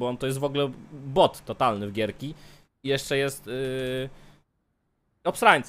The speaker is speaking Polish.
bo on to jest w ogóle bot totalny w gierki. I jeszcze jest yy, obsrańcem.